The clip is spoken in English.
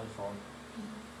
iPhone. Mm-hmm.